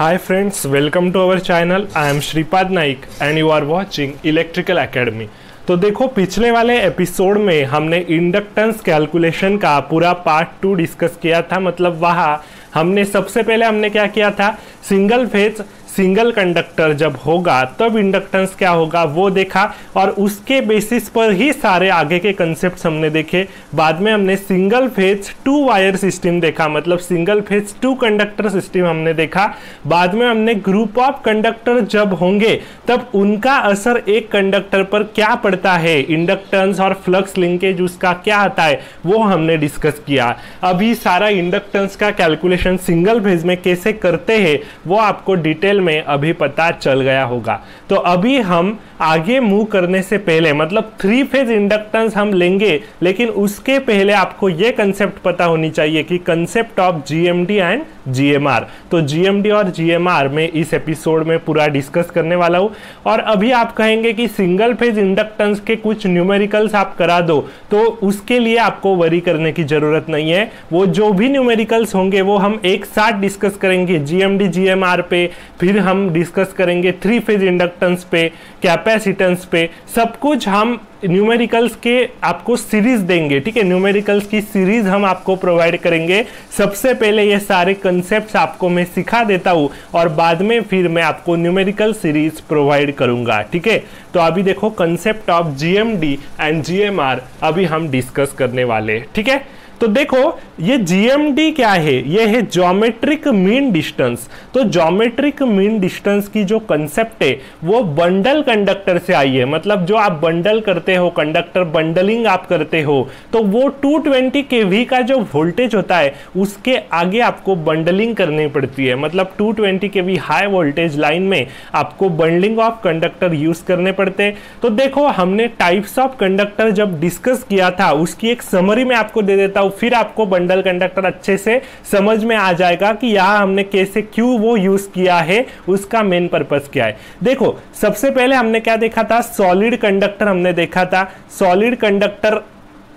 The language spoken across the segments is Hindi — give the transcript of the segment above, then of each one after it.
Hi friends, welcome to our channel. I am Shripad Naik and you are watching Electrical Academy. तो देखो पिछले वाले एपिसोड में हमने इंडक्टेंस कैलकुलेशन का पूरा पार्ट टू डिस्कस किया था मतलब वहाँ हमने सबसे पहले हमने क्या किया था सिंगल फ़ेज़ सिंगल कंडक्टर जब होगा, तब इंडक्टेंस क्या होगा वो देखा और उसके बेसिस पर ही सारे आगे के कंसेप्ट हमने देखे। बाद में हमने single phase two wire system देखा मतलब single phase two conductor system हमने देखा। बाद में हमने ग्रुप ऑफ़ कंडक्टर जब होंगे, तब उनका असर एक कंडक्टर पर क्या पड़ता है? इंडक्टेंस और फ्लक्स लिंकेज उसका क्या आता है? वो हमने डिस्कस किया। अभी सारा इंडक्टेंस का कैलकुलेशन सिंगल फ़ेज़ में कैसे करते हैं, वो आपको डिटेल में अभी पता चल गया होगा। तो अभी हम आगे मूव करने से पहले मतलब थ्री फ़ेज़ इंडक्टेंस हम लेंगे, लेकिन उसके पहले आपको ये कंसेप्ट पता होनी चाहिए कि concept of GMD and GMR तो जीएमडी और जीएमआर में इस एपिसोड में पूरा डिस्कस करने वाला हूँ। और अभी आप कहेंगे कि सिंगल फ़ेज़ इंडक्टेंस के कुछ न्यूमेरिकल्स आप करा दो तो उसके लिए आपको वरी करने की ज़रूरत नहीं है। वो जो भी न्यूमेरिकल्स होंगे, वो हम एक साथ डिस्कस करेंगे जीएमडी जीएमआर पे, फिर हम डिस्कस करेंगे थ्री फ़ेज़ इंडक्टेंस पे कैपेसिटेंस पे। सब कुछ हम न्यूमेरिकल्स के आपको सीरीज़ देंगे, ठीक है? न्यूमेरिकल्स की सीरीज़ हम आपको प्रोवाइड करेंगे। सबसे पहले ये सारे कंसेप्ट आपको मैं सिखा देता हूँ और बाद में फिर मैं आपको न्यूमेरिकल सीरीज़ प्रोवाइड करूँगा, ठीक है? तो अभी देखो concept of GMD and GMR अभी हम डिस्कस करने वाले, ठीक है? तो देखो, ये जीएमडी क्या है? ये है ज्योमेट्रिक मीन डिस्टेंस तो ज्योमेट्रिक मीन डिस्टेंस की जो कंसेप्ट है, वो बंडल कंडक्टर से आई है. मतलब जो आप बंडल करते हो कंडक्टर बंडलिंग आप करते हो तो वो 220 केवी का जो वोल्टेज होता है, उसके आगे आपको बंडलिंग करनी पड़ती है. मतलब 220 केवी हाई वोल्टेज लाइन में आपको बंडलिंग ऑफ़ कंडक्टर यूज़ करने पड़ते हैं. तो देखो, हमने टाइप्स ऑफ़ कंडक्टर जब डिस्कस किया था, उसकी एक समरी में आपको दे देता हूँ. फिर आपको बंडल कंडक्टर अच्छे से समझ में आ जाएगा कि यहाँ हमने कैसे क्यों वो यूज़ किया है, उसका मेन पर्पज क्या है। देखो, सबसे पहले हमने क्या देखा था? सॉलिड कंडक्टर हमने देखा था। सॉलिड कंडक्टर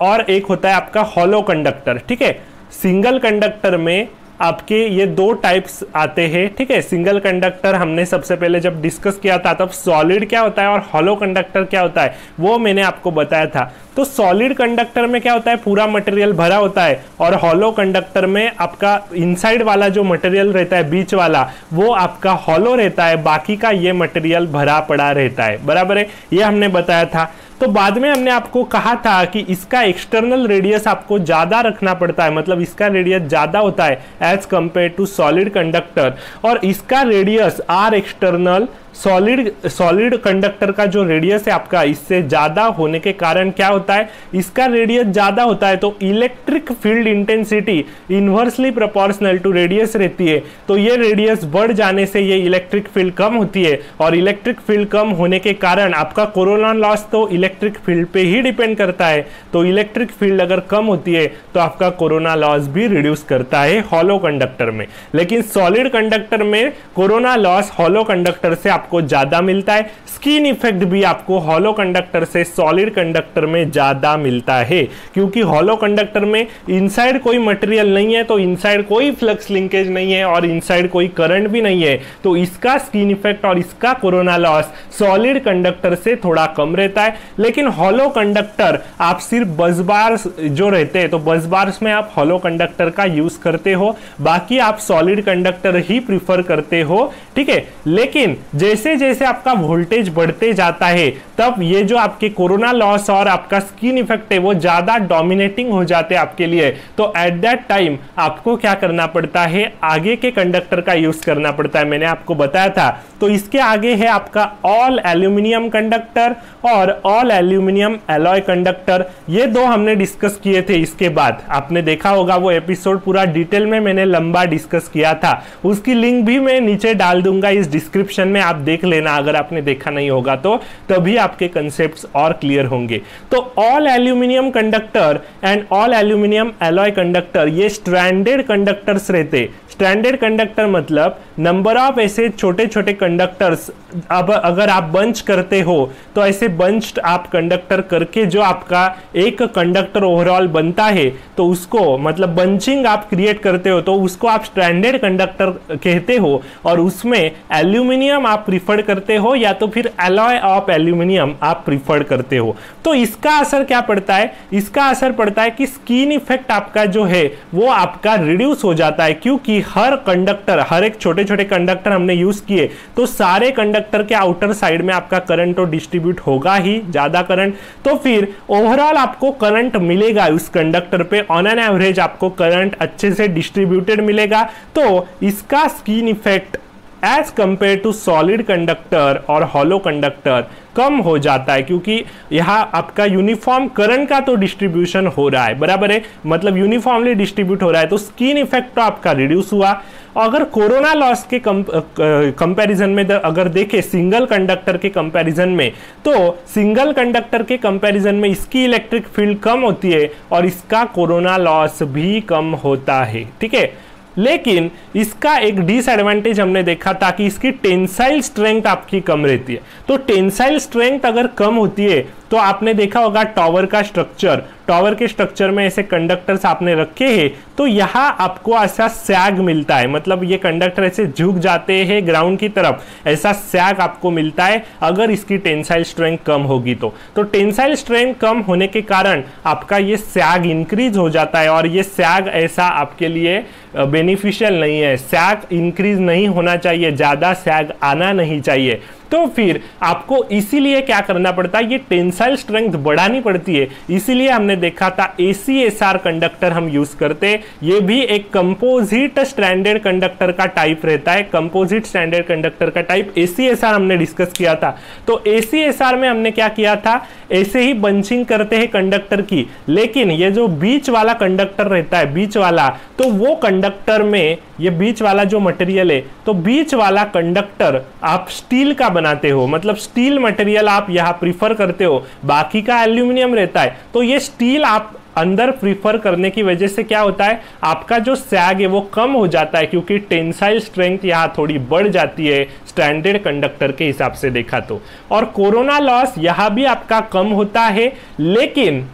और एक होता है आपका हॉलो कंडक्टर ठीक है? सिंगल कंडक्टर में आपके ये दो टाइप्स आते हैं, ठीक है? सिंगल कंडक्टर हमने सबसे पहले जब डिस्कस किया था, तब सॉलिड क्या होता है और हॉलो कंडक्टर क्या होता है, वो मैंने आपको बताया था। तो सॉलिड कंडक्टर में क्या होता है? पूरा मटेरियल भरा होता है और हॉलो कंडक्टर में आपका इनसाइड वाला जो मटेरियल रहता है, बीच वाला, वो आपका हॉलो रहता है, बाकी का ये मटेरियल भरा पड़ा रहता है। बराबर है? ये हमने बताया था। तो बाद में हमने आपको कहा था कि इसका एक्सटर्नल रेडियस आपको ज़्यादा रखना पड़ता है मतलब इसका रेडियस ज़्यादा होता है as compare to solid conductor और इसका radius R external solid solid conductor का जो रेडियस है आपका, इससे ज़्यादा होने के कारण क्या होता है? इसका रेडियस ज़्यादा होता है तो electric field intensity inversely proportional to radius रहती है। तो ये रेडियस बढ़ जाने से ये इलेक्ट्रिक फ़ील्ड कम होती है, और इलेक्ट्रिक फ़ील्ड कम होने के कारण आपका कोरोना लॉस तो इलेक्ट्रिक फ़ील्ड पे ही डिपेंड करता है। तो इलेक्ट्रिक फ़ील्ड अगर कम होती है तो आपका कोरोना लॉस भी रिड्यूस करता है हॉलो कंडक्टर में। लेकिन सॉलिड कंडक्टर में कोरोना लॉस हॉलो कंडक्टर से आपको ज़्यादा मिलता है। स्किन इफ़ेक्ट भी आपको हॉलो कंडक्टर से सॉलिड कंडक्टर में ज़्यादा मिलता है। क्योंकि हॉलो कंडक्टर में इनसाइड कोई मटेरियल नहीं है तो इनसाइड कोई फ्लक्स लिंकेज नहीं है और इनसाइड कोई करंट भी नहीं है। तो इसका स्किन इफ़ेक्ट और इसका कोरोना लॉस सॉलिड कंडक्टर से थोड़ा कम रहता है। लेकिन हॉलो कंडक्टर आप सिर्फ़ बस बार जो रहते हैं तो बस बार में आप हॉलो कंडक्टर का यूज़ करते हो। बाकी आप सॉलिड कंडक्टर ही प्रिफर करते हो, ठीक है? लेकिन जैसे जैसे आपका वोल्टेज बढ़ते जाता है, तब ये जो आपके कोरोना लॉस और आपका स्किन इफ़ेक्ट है, वो ज़्यादा डोमिनेटिंग हो जाते हैं आपके लिए। तो एट दैट टाइम आपको क्या करना पड़ता है? आगे के कंडक्टर का यूज़ करना पड़ता है, मैंने आपको बताया था। तो इसके आगे है आपका ऑल एल्यूमिनियम कंडक्टर और ऑल एल्यूमिनियम एलॉय कंडक्टर ये दो हमने डिस्कस किए थे इसके बाद। आपने देखा होगा वो एपिसोड पूरा डिटेल में मैंने लंबा डिस्कस किया था। उसकी लिंक भी मैं नीचे डाल दूँगा इस डिस्क्रिप्शन में, आप देख लेना, अगर आपने देखा नहीं होगा तो तभी आपके कंसेप्ट और क्लियर होंगे। तो all aluminium conductor and all aluminium alloy conductor ये स्ट्रैंडेड कंडक्टर्स रहते। स्टैंडर्ड कंडक्टर मतलब नंबर ऑफ़ ऐसे छोटे छोटे कंडक्टर्स अब अगर आप बंच करते हो तो ऐसे बंच आप कंडक्टर करके जो आपका एक कंडक्टर ओवरऑल बनता है तो उसको मतलब बंचिंग आप क्रिएट करते हो तो उसको आप स्टैंडर्ड कंडक्टर कहते हो, और उसमें एल्यूमिनियम आप प्रिफर करते हो या तो फिर एलॉय ऑफ़ एल्यूमिनियम आप प्रिफर करते हो? तो इसका असर क्या पड़ता है? इसका असर पड़ता है कि स्किन इफ़ेक्ट आपका जो है, वो आपका रिड्यूस हो जाता है, क्योंकि हर कंडक्टर हर एक छोटे छोटे कंडक्टर हमने यूज़ किए तो सारे कंडक्टर के आउटर साइड में आपका करंट तो डिस्ट्रीब्यूट होगा ही, ज़्यादा करंट तो फिर ओवरऑल आपको करंट मिलेगा उस कंडक्टर पे ऑन एन एवरेज आपको करंट अच्छे से डिस्ट्रीब्यूटेड मिलेगा। तो इसका skin effect as compare to solid conductor और हॉलो कंडक्टर कम हो जाता है, क्योंकि यहाँ आपका यूनिफॉर्म करंट का तो डिस्ट्रीब्यूशन हो रहा है, बराबर है? मतलब यूनिफॉर्मली डिस्ट्रीब्यूट हो रहा है तो स्किन इफ़ेक्ट तो आपका रिड्यूस हुआ। अगर कोरोना लॉस के कंपैरिजन में अगर देखें सिंगल कंडक्टर के कंपैरिजन में तो सिंगल कंडक्टर के कंपैरिजन में इसकी इलेक्ट्रिक फ़ील्ड कम होती है और इसका कोरोना लॉस भी कम होता है, ठीक है? लेकिन इसका एक डिसएडवांटेज हमने देखा था कि इसकी टेंसाइल स्ट्रेंथ आपकी कम रहती है। तो टेंसाइल स्ट्रेंथ अगर कम होती है तो आपने देखा होगा टॉवर का स्ट्रक्चर टॉवर के स्ट्रक्चर में ऐसे कंडक्टर्स आपने रखे हैं तो यहाँ आपको ऐसा सैग मिलता है। मतलब ये कंडक्टर ऐसे झुक जाते हैं ग्राउंड की तरफ़, ऐसा सैग आपको मिलता है अगर इसकी टेंसाइल स्ट्रेंथ कम होगी तो। तो टेंसाइल स्ट्रेंथ कम होने के कारण आपका ये सैग इंक्रीज हो जाता है और ये सैग ऐसा आपके लिए बेनिफिशियल नहीं है। सैग इंक्रीज नहीं होना चाहिए, ज़्यादा सैग आना नहीं चाहिए। तो फिर आपको इसीलिए क्या करना पड़ता है, ये टेंसाइल स्ट्रेंथ बढ़ानी पड़ती है। इसीलिए हमने देखा था एसीएसआर कंडक्टर हम यूज़ करते ये भी एक कंपोजिट स्टैंडर्ड कंडक्टर का टाइप रहता है। कंपोजिट स्टैंडर्ड कंडक्टर का टाइप एसीएसआर हमने डिस्कस किया था। तो ए सी एस आर में हमने क्या किया था, ऐसे ही बंचिंग करते हैं कंडक्टर की। लेकिन ये जो बीच वाला कंडक्टर रहता है, बीच वाला तो वो कंडक्टर में ये बीच वाला जो मटेरियल है तो बीच वाला कंडक्टर आप स्टील का बनाते हो। मतलब स्टील मटेरियल आप यहाँ प्रीफर करते हो, बाकी का एल्यूमिनियम रहता है। तो ये स्टील आप अंदर प्रीफर करने की वजह से क्या होता है, आपका जो सैग है वो कम हो जाता है, क्योंकि टेंसाइल स्ट्रेंथ यहाँ थोड़ी बढ़ जाती है स्टैंडर्ड कंडक्टर के हिसाब से देखा तो। और कोरोना लॉस यहाँ भी आपका कम होता है, लेकिन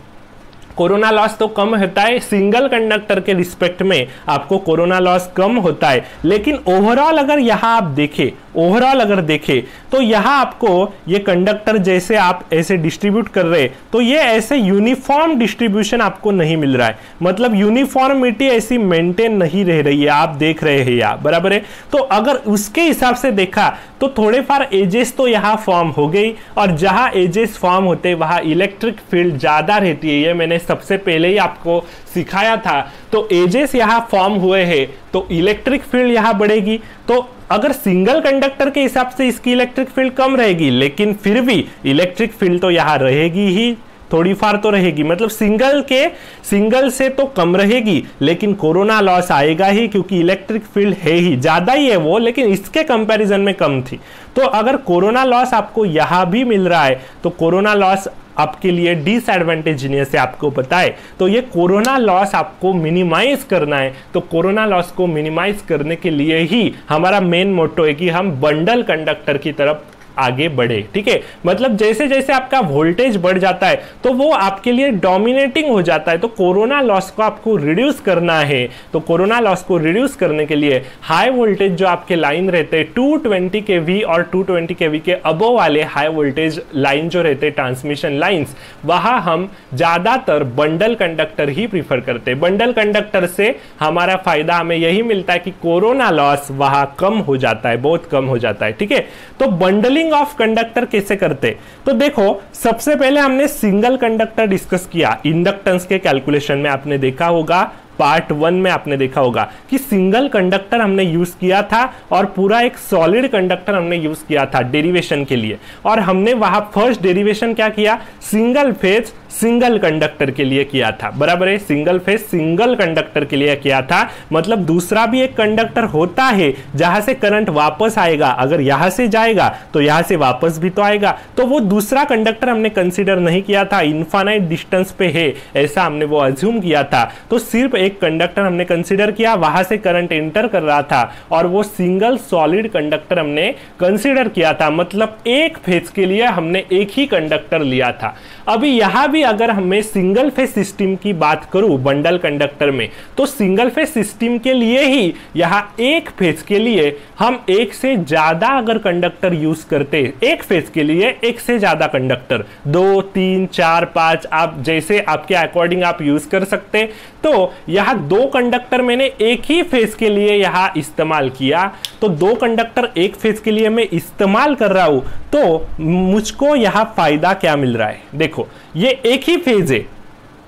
कोरोना लॉस तो कम होता है सिंगल कंडक्टर के रिस्पेक्ट में आपको कोरोना लॉस कम होता है। लेकिन ओवरऑल अगर यहाँ आप देखें ओवरऑल अगर देखें तो यहाँ आपको ये कंडक्टर जैसे आप ऐसे डिस्ट्रीब्यूट कर रहे तो ये ऐसे यूनिफॉर्म डिस्ट्रीब्यूशन आपको नहीं मिल रहा है। मतलब यूनिफॉर्मिटी ऐसी मेंटेन नहीं रह रही है, आप देख रहे हैं या बराबर है? तो अगर उसके हिसाब से देखा तो थोड़े फार एजेस तो यहाँ फॉर्म हो गई, और जहाँ एजेस फॉर्म होते, वहाँ इलेक्ट्रिक फ़ील्ड ज़्यादा रहती है, ये मैंने सबसे पहले ही आपको सिखाया था। तो एजेस यहाँ फॉर्म हुए हैं तो इलेक्ट्रिक फ़ील्ड यहाँ बढ़ेगी तो अगर सिंगल कंडक्टर के हिसाब से इसकी इलेक्ट्रिक फ़ील्ड कम रहेगी, लेकिन फिर भी इलेक्ट्रिक फ़ील्ड तो यहाँ रहेगी ही, थोड़ी फार तो रहेगी। मतलब सिंगल के, सिंगल से तो कम रहेगी, लेकिन कोरोना लॉस आएगा ही, क्योंकि इलेक्ट्रिक फ़ील्ड है ही, ज़्यादा ही है वो, लेकिन इसके कंपैरिजन में कम थी। तो अगर कोरोना लॉस आपको यहाँ भी मिल रहा है तो कोरोना लॉस आपके लिए डिसएडवांटेजनियस है आपको बताए। तो ये कोरोना लॉस आपको मिनिमाइज करना है। तो कोरोना लॉस को मिनिमाइज करने के लिए ही हमारा मेन मोटो है कि हम बंडल कंडक्टर की तरफ़ आगे बढ़े, ठीक है? मतलब जैसे जैसे आपका वोल्टेज बढ़ जाता है तो वो आपके लिए डोमिनेटिंग हो जाता है। तो कोरोना लॉस को आपको रिड्यूस करना है। तो कोरोना लॉस को रिड्यूस करने के लिए हाई वोल्टेज जो आपके लाइन रहते हैं टू ट्वेंटी के वी और टू ट्वेंटी के वी के अबो वाले हाई वोल्टेज लाइन जो रहते हैं ट्रांसमिशन लाइन्स वहाँ हम ज़्यादातर बंडल कंडक्टर ही प्रीफर करते हैं। बंडल कंडक्टर से हमारा फ़ायदा हमें यही मिलता है कि कोरोना लॉस वहाँ कम हो जाता है, बहुत कम हो जाता है, ठीक है? तो बंडलिंग मीनिंग ऑफ़ कंडक्टर कैसे करते? तो देखो, सबसे पहले हमने सिंगल कंडक्टर डिस्कस किया। इंडक्टेंस के कैलकुलेशन में आपने देखा होगा। पार्ट वन में आपने देखा होगा कि सिंगल कंडक्टर हमने यूज़ किया था और पूरा एक सॉलिड कंडक्टर हमने यूज़ किया था डेरिवेशन के लिए। और हमने वहाँ फ़र्स्ट डेरिवेशन क्या किया? सिंगल फ़ेज़, सिंगल कंडक्टर के लिए किया था। बराबर है? सिंगल फ़ेज़, सिंगल कंडक्टर के लिए किया था। मतलब दूसरा भी एक कंडक्टर होता है जहाँ से करंट वापस आएगा। अगर यहाँ से जाएगा तो यहाँ से वापस भी तो आएगा। तो वो दूसरा कंडक्टर हमने कंसिडर नहीं किया था। इन्फानाइट डिस्टेंस पे है। ऐसा हमने वो अज्यूम किया था। तो सिर्फ़ एक कंडक्टर हमने कंसीडर किया, वहाँ से करंट एंटर कर रहा था और वो सिंगल सॉलिड कंडक्टर हमने कंसीडर किया था। मतलब एक फ़ेज़ के लिए हमने एक ही कंडक्टर लिया था। अभी यहाँ भी अगर हमें सिंगल फ़ेज़ सिस्टम की बात करूँ बंडल कंडक्टर में तो सिंगल फ़ेज़ सिस्टम के लिए ही यहाँ एक फ़ेज़ के लिए हम एक से ज़्यादा अगर कंडक्टर यूज़ करते, एक फ़ेज़ के लिए एक से ज़्यादा कंडक्टर दो, तीन, चार, पाँच, आप जैसे आपके अकॉर्डिंग आप यूज़ कर सकते। तो यहाँ दो कंडक्टर मैंने एक ही फ़ेज़ के लिए यहाँ इस्तेमाल किया। तो दो कंडक्टर एक फ़ेज़ के लिए मैं इस्तेमाल कर रहा हूँ तो मुझको यहाँ फ़ायदा क्या मिल रहा है? देखो, ये एक ही फ़ेज़ है।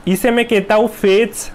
इसे मैं कहता हूँ फ़ेज़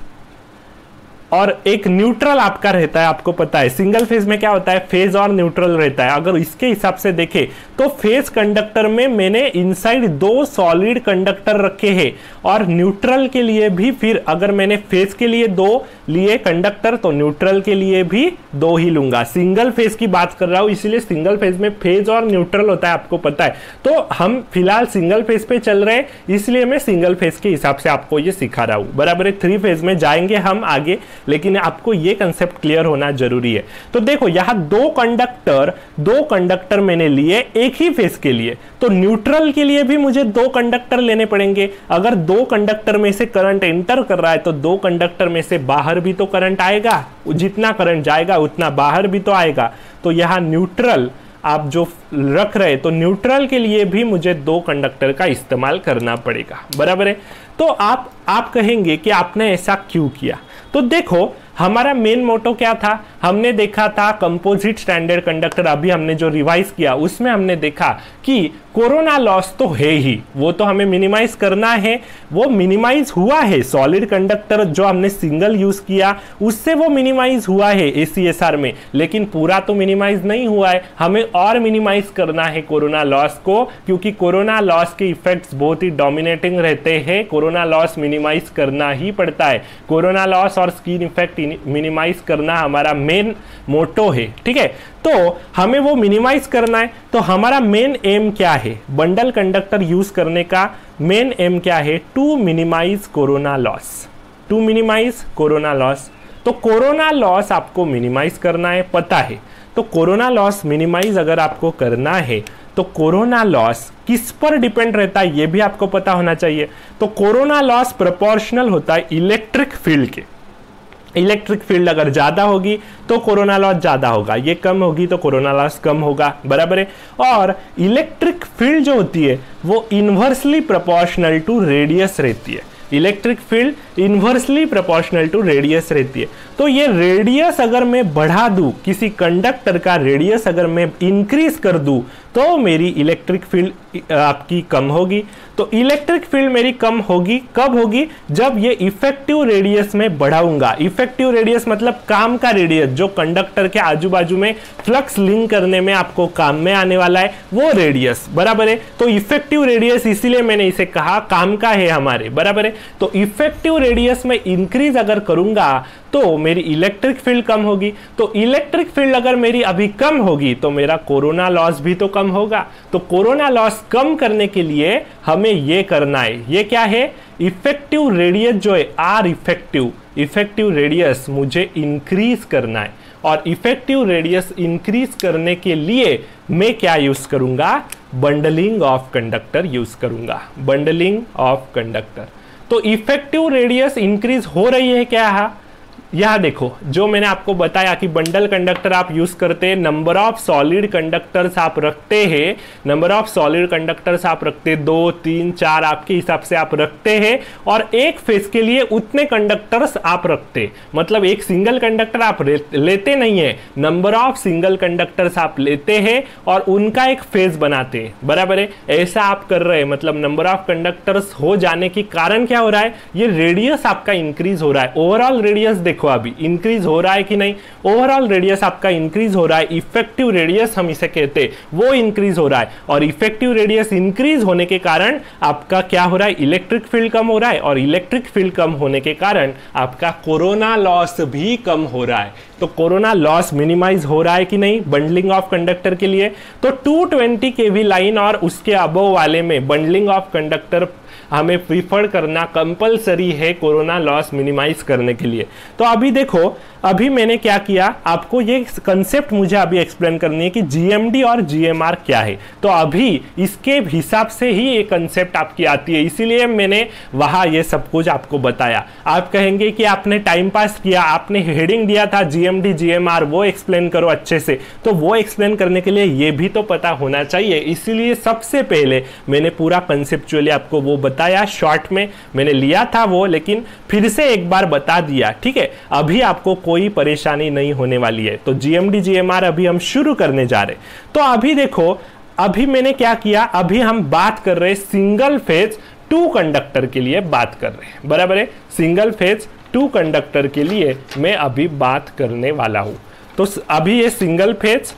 और एक न्यूट्रल आपका रहता है, आपको पता है। सिंगल फ़ेज़ में क्या होता है? फ़ेज़ और न्यूट्रल रहता है। अगर इसके हिसाब से देखें तो फ़ेज़ कंडक्टर में मैंने इनसाइड दो सॉलिड कंडक्टर रखे हैं। और न्यूट्रल के लिए भी फिर अगर मैंने फ़ेज़ के लिए दो लिए कंडक्टर तो न्यूट्रल के लिए भी दो ही लूँगा। सिंगल फ़ेज़ की बात कर रहा हूँ, इसीलिए सिंगल फ़ेज़ में फ़ेज़ और न्यूट्रल होता है, आपको पता है। तो हम फ़िलहाल सिंगल फ़ेज़ पे चल रहे हैं, इसलिए मैं सिंगल फ़ेज़ के हिसाब से आपको ये सिखा रहा हूँ। बराबर है थ्री फ़ेज़ में जाएँगे हम आगे। लेकिन आपको ये कंसेप्ट क्लियर होना ज़रूरी है। तो देखो, यहाँ दो कंडक्टर दो कंडक्टर मैंने लिए एक ही फेस के लिए। तो न्यूट्रल के लिए भी मुझे दो कंडक्टर लेने पड़ेंगे। अगर दो कंडक्टर में से करंट एंटर कर रहा है तो दो कंडक्टर में से बाहर भी तो करंट आएगा। जितना करंट जाएगा, उतना बाहर भी तो आएगा। तो यहाँ न्यूट्रल आप जो रख रहे तो न्यूट्रल के लिए भी मुझे दो कंडक्टर का इस्तेमाल करना पड़ेगा। बराबर है? तो आप आप कहेंगे कि आपने ऐसा क्यों किया? तो देखो हमारा मेन मोटो क्या था? हमने देखा था कंपोजिट स्टैंडर्ड कंडक्टर अभी हमने जो रिवाइज किया, उसमें हमने देखा कि कोरोना लॉस तो है ही। वो तो हमें मिनिमाइज करना है। वो मिनिमाइज हुआ है। सॉलिड कंडक्टर जो हमने सिंगल यूज़ किया, उससे वो मिनिमाइज हुआ है एसीएसआर में। लेकिन पूरा तो मिनिमाइज नहीं हुआ है। हमें और मिनिमाइज करना है कोरोना लॉस को, क्योंकि कोरोना लॉस के इफेक्ट्स बहुत ही डोमिनेटिंग रहते हैं। कोरोना लॉस मिनिमाइज करना ही पड़ता है। कोरोना लॉस और स्किन इफ़ेक्ट मिनिमाइज करना हमारा मेन मोटो है, ठीक है? तो हमें वो मिनिमाइज करना है तो हमारा मेन एम क्या है? बंडल कंडक्टर यूज़ करने का मेन एम क्या है? To minimise corona loss to minimise corona loss तो कोरोना लॉस आपको मिनिमाइज करना है, पता है? तो कोरोना लॉस मिनिमाइज अगर आपको करना है तो कोरोना लॉस किस पर डिपेंड रहता है, ये भी आपको पता होना चाहिए। तो कोरोना लॉस प्रोपोर्शनल होता है इलेक्ट्रिक फ़ील्ड के। इलेक्ट्रिक फ़ील्ड अगर ज़्यादा होगी तो कोरोना लॉस ज़्यादा होगा। ये कम होगी तो कोरोना लॉस कम होगा। बराबर है? और इलेक्ट्रिक फ़ील्ड जो होती है, वो इन्वर्सली प्रोपोर्शनल टू रेडियस रहती है। Electric field inversely proportional to radius रहती है। तो ये रेडियस अगर मैं बढ़ा दूँ, किसी कंडक्टर का रेडियस अगर मैं इंक्रीज कर दूँ तो मेरी इलेक्ट्रिक फ़ील्ड आपकी कम होगी। तो इलेक्ट्रिक फ़ील्ड मेरी कम होगी, कब होगी? जब ये इफ़ेक्टिव रेडियस में बढ़ाऊँगा। इफ़ेक्टिव रेडियस मतलब काम का रेडियस जो कंडक्टर के आजू बाजू में फ्लक्स लिंक करने में आपको काम में आने वाला है, वो रेडियस बराबर है? तो इफ़ेक्टिव रेडियस इसीलिए मैंने इसे कहा, काम का है हमारे, बराबर है? तो इफ़ेक्टिव रेडियस में इंक्रीज अगर करूँगा तो मेरी इलेक्ट्रिक फ़ील्ड कम होगी। तो इलेक्ट्रिक फ़ील्ड अगर मेरी अभी कम होगी तो मेरा कोरोना लॉस भी तो कम होगा। तो कोरोना लॉस कम करने के लिए हमें ये करना है। ये क्या है? इफ़ेक्टिव रेडियस जो है आर इफ़ेक्टिव इफ़ेक्टिव रेडियस मुझे इंक्रीज करना है। और इफ़ेक्टिव रेडियस इंक्रीज करने के लिए मैं क्या यूज़ करूँगा? बंडलिंग ऑफ़ कंडक्टर यूज़ करूँगा। बंडलिंग ऑफ़ कंडक्टर तो इफ़ेक्टिव रेडियस इंक्रीज हो रही है क्या? यह देखो, जो मैंने आपको बताया कि बंडल कंडक्टर आप यूज़ करते हैं नंबर ऑफ़ सॉलिड कंडक्टर्स आप रखते हैं नंबर ऑफ़ सॉलिड कंडक्टर्स आप रखते दो, तीन, चार आपके हिसाब से आप रखते हैं, और एक फेस के लिए उतने कंडक्टर्स आप रखते मतलब एक सिंगल कंडक्टर आप लेते नहीं है नंबर ऑफ़ सिंगल कंडक्टर्स आप लेते हैं और उनका एक फ़ेज़ बनाते हैं। बराबर है? ऐसा आप कर रहे हैं मतलब नंबर ऑफ़ कंडक्टर्स हो जाने के कारण क्या हो रहा है? ये रेडियस आपका इंक्रीज हो रहा है। ओवरऑल रेडियस देखो अभी इंक्रीज हो रहा है कि नहीं? ओवरऑल रेडियस आपका इंक्रीज हो रहा है इफ़ेक्टिव रेडियस हम इसे कहते हैं, वो इंक्रीज हो रहा है। और इफ़ेक्टिव रेडियस इंक्रीज होने के कारण आपका क्या हो रहा है? इलेक्ट्रिक फ़ील्ड कम हो रहा है और इलेक्ट्रिक फ़ील्ड कम होने के कारण आपका कोरोना लॉस भी कम हो रहा है। तो कोरोना लॉस मिनिमाइज हो रहा है कि नहीं? बंडलिंग ऑफ़ कंडक्टर के लिए। तो 220 केवी लाइन और उसके अबो वाले में बंडलिंग ऑफ़ कंडक्टर हमें प्रीफर करना कंपलसरी है कोरोना लॉस मिनिमाइज करने के लिए। तो अभी देखो, अभी मैंने क्या किया, आपको ये कंसेप्ट मुझे अभी एक्सप्लेन करनी है कि जीएमडी और जीएमआर क्या है। तो अभी इसके हिसाब से ही ये कंसेप्ट आपकी आती है। इसीलिए मैंने वहाँ ये सब कुछ आपको बताया। आप कहेंगे कि आपने टाइम पास किया, आपने हेडिंग दिया था जीएमडी जीएमआर वो एक्सप्लेन करो अच्छे से। तो वो एक्सप्लेन करने के लिए ये भी तो पता होना चाहिए। इसीलिए सबसे पहले मैंने पूरा कंसेप्चुअली आपको वो बताया शॉर्ट में मैंने लिया था वो, लेकिन फिर से एक बार बता दिया, ठीक है? अभी आपको कोई परेशानी नहीं होने वाली है। तो जीएमडी जीएमआर अभी हम शुरू करने जा रहे तो अभी देखो, अभी मैंने क्या किया, अभी हम बात कर रहे सिंगल फ़ेज़ टू कंडक्टर के लिए बात कर रहे हैं। बराबर है? सिंगल फ़ेज़ टू कंडक्टर के लिए मैं अभी बात करने वाला हूँ। तो अभी ये सिंगल फ़ेज़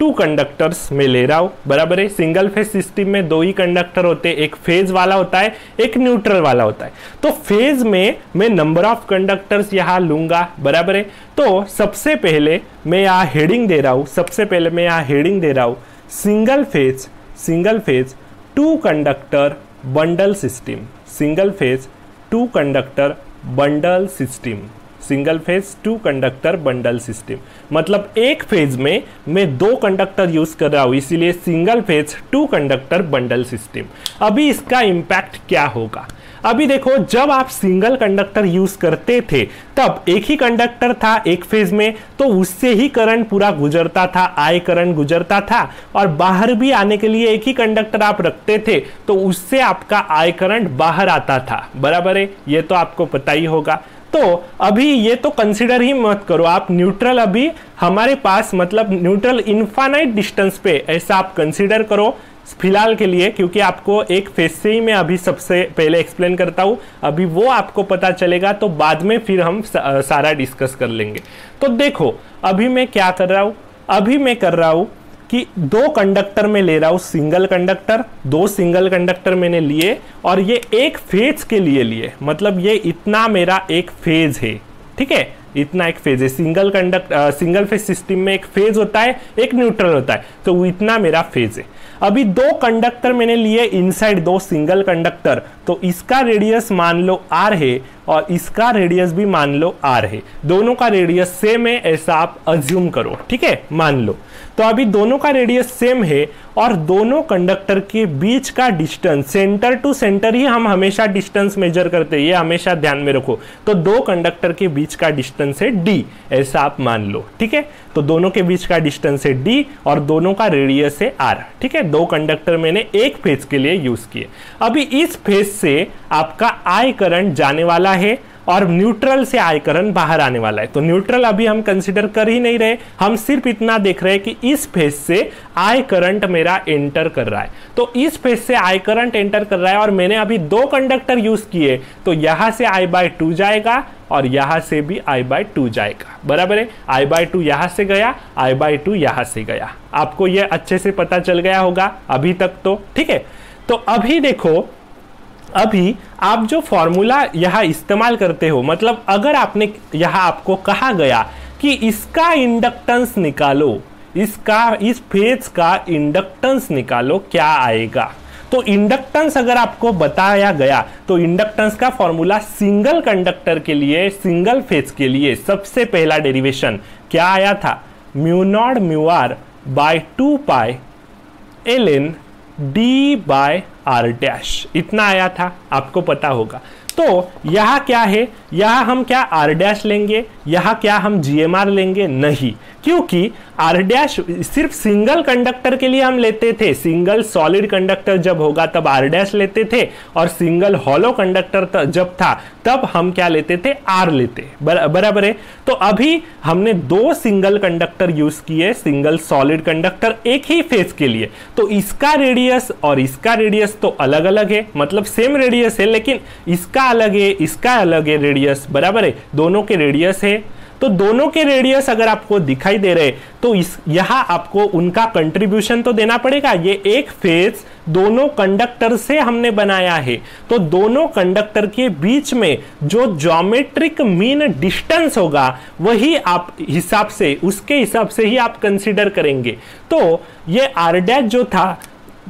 टू कंडक्टर्स में ले रहा हूँ। बराबर है सिंगल फ़ेज़ सिस्टम में दो ही कंडक्टर होते हैं एक फ़ेज़ वाला होता है, एक न्यूट्रल वाला होता है। तो फ़ेज़ में मैं नंबर ऑफ़ कंडक्टर्स यहाँ लूँगा, बराबर है? तो सबसे पहले मैं यहाँ हेडिंग दे रहा हूँ, सबसे पहले मैं यहाँ हेडिंग दे रहा हूँ। Single phase single phase two conductor bundle system single phase two conductor bundle system single phase, two conductor bundle system. मतलब एक फ़ेज़ में मैं दो कंडक्टर यूज़ कर रहा हूँ, इसीलिए single phase, two conductor bundle system. अभी इसका इंपैक्ट क्या होगा? अभी देखो, जब आप सिंगल कंडक्टर यूज़ करते थे, तब एक ही कंडक्टर था एक फ़ेज़ में तो उससे ही करंट पूरा गुजरता था आई करंट गुजरता था, और बाहर भी आने के लिए एक ही कंडक्टर आप रखते थे तो उससे आपका आई करंट बाहर आता था। बराबर है? ये तो आपको पता ही होगा। तो अभी ये तो कंसिडर ही मत करो। आप न्यूट्रल अभी हमारे पास मतलब न्यूट्रल इन्फानाइट डिस्टेंस पे ऐसा आप कंसिडर करो फ़िलहाल के लिए, क्योंकि आपको एक फेस से ही मैं अभी सबसे पहले एक्सप्लेन करता हूँ। अभी वो आपको पता चलेगा तो बाद में फिर हम सारा डिस्कस कर लेंगे। तो देखो, अभी मैं क्या कर रहा हूँ? अभी मैं कर रहा हूँ कि दो कंडक्टर में ले रहा हूँ सिंगल कंडक्टर दो सिंगल कंडक्टर मैंने लिए और ये एक फ़ेज़ के लिए लिए। मतलब ये इतना मेरा एक फ़ेज़ है, ठीक है? इतना एक फ़ेज़ है। Single conduct single phase system में एक फ़ेज़ होता है, एक न्यूट्रल होता है तो इतना मेरा फ़ेज़ है। अभी दो कंडक्टर मैंने लिए इनसाइड दो सिंगल कंडक्टर तो इसका रेडियस मान लो आर है और इसका रेडियस भी मान लो आर है। दोनों का रेडियस सेम है, ऐसा आप अज्यूम करो, ठीक है? मान लो। तो अभी दोनों का रेडियस सेम है और दोनों कंडक्टर के बीच का डिस्टेंस सेंटर टू सेंटर ही हम हमेशा डिस्टेंस मेजर करते हैं, ये हमेशा ध्यान में रखो। तो दो कंडक्टर के बीच का डिस्टेंस है डी ऐसा आप मान लो, ठीक है? तो दोनों के बीच का डिस्टेंस है डी और दोनों का रेडियस है आर ठीक है? दो कंडक्टर मैंने एक फ़ेज़ के लिए यूज़ किए। अभी इस फ़ेज़ से आपका आई करंट जाने वाला है और न्यूट्रल से आई करंट बाहर आने वाला है। तो न्यूट्रल अभी हम कंसिडर कर ही नहीं रहे। हम सिर्फ़ इतना देख रहे हैं कि इस फ़ेज़ से आई करंट मेरा एंटर कर रहा है। तो इस फ़ेज़ से आई करंट एंटर कर रहा है और मैंने अभी दो कंडक्टर यूज़ किए। तो यहाँ से आई बाय टू जाएगा और यहाँ से भी आई बाय टू जाएगा। बराबर है? आई बाय टू यहाँ से गया आई बाय टू यहाँ से गया। आपको यह अच्छे से पता चल गया होगा अभी तक तो। ठीक है? तो अभी देखो अभी आप जो फॉर्मूला यहाँ इस्तेमाल करते हो मतलब अगर आपने यहाँ आपको कहा गया कि इसका इंडक्टेंस निकालो, इसका, इस फ़ेज़ का इंडक्टेंस निकालो, क्या आएगा? तो इंडक्टेंस अगर आपको बताया गया तो इंडक्टेंस का फॉर्मूला सिंगल कंडक्टर के लिए सिंगल फ़ेज़ के लिए सबसे पहला डेरिवेशन क्या आया था? Mu naught mu R by two pi L N D by R dash इतना आया था, आपको पता होगा। तो यहाँ क्या है? यहाँ हम क्या आर डैश लेंगे? यहाँ क्या हम जी एम आर लेंगे? नहीं। क्योंकि आर डैश सिर्फ़ सिंगल कंडक्टर के लिए हम लेते थे। सिंगल सॉलिड कंडक्टर जब होगा तब आर डैश लेते थे और सिंगल हॉलो कंडक्टर जब था, तब हम क्या लेते थे? आर लेते। बराबर है। तो अभी हमने दो सिंगल कंडक्टर यूज़ किए, सिंगल सॉलिड कंडक्टर एक ही फ़ेज़ के लिए। तो इसका रेडियस और इसका रेडियस तो अलग अलग है। मतलब सेम रेडियस है, लेकिन इसका अलग है, इसका अलग है रेडियस। बराबर है। दोनों के रेडियस है। तो दोनों के रेडियस अगर आपको दिखाई दे रहे तो इस, यहाँ आपको उनका कंट्रीब्यूशन तो देना पड़ेगा। ये एक फ़ेज़ दोनों कंडक्टर से हमने बनाया है। तो दोनों कंडक्टर के बीच में जो ज्योमेट्रिक मीन डिस्टेंस होगा, वही आप हिसाब से, उसके हिसाब से ही आप कंसीडर करेंगे। तो ये आर जो था